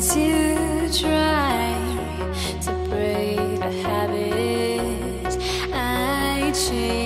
since you try to break the habit I change.